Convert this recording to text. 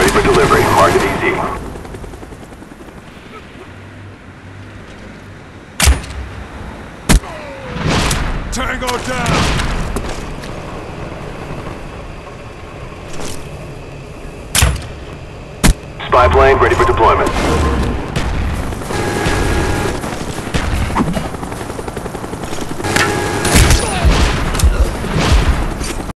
ready for delivery. Mark it easy. Tango down! Spy plane ready for deployment.